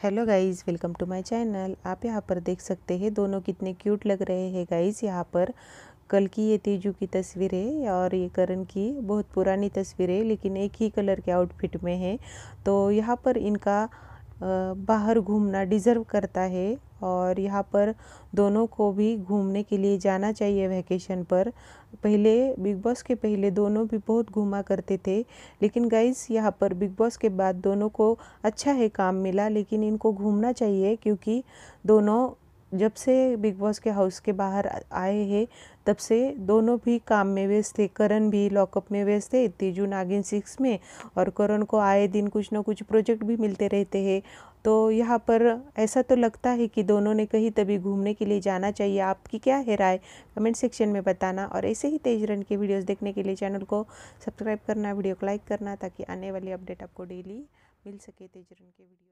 Hello guys, welcome to my channel. आप यहाँ पर देख सकते हैं दोनों कितने क्यूट लग रहे हैं गाइस। यहाँ पर कल की ये तेजू की तस्वीर है और ये करण की बहुत पुरानी तस्वीर है लेकिन एक ही कलर के आउटफिट में है। तो यहाँ पर इनका बाहर घूमना डिज़र्व करता है। और यहाँ पर दोनों को भी घूमने के लिए जाना चाहिए वैकेशन पर। पहले बिग बॉस के पहले दोनों भी बहुत घूमा करते थे, लेकिन गाइस यहाँ पर बिग बॉस के बाद दोनों को अच्छा है काम मिला, लेकिन इनको घूमना चाहिए क्योंकि दोनों जब से बिग बॉस के हाउस के बाहर आए हैं, तब से दोनों भी काम में व्यस्त थे। करण भी लॉकअप में व्यस्त थे तेजू नागिन सिक्स में और करण को आए दिन कुछ ना कुछ प्रोजेक्ट भी मिलते रहते हैं। तो यहाँ पर ऐसा तो लगता है कि दोनों ने कहीं तभी घूमने के लिए जाना चाहिए। आपकी क्या है राय? कमेंट सेक्शन में बताना और ऐसे ही तेज रन के वीडियोस देखने के लिए चैनल को सब्सक्राइब करना, वीडियो को लाइक करना ताकि आने वाली अपडेट आपको डेली मिल सके तेज रन के वीडियो।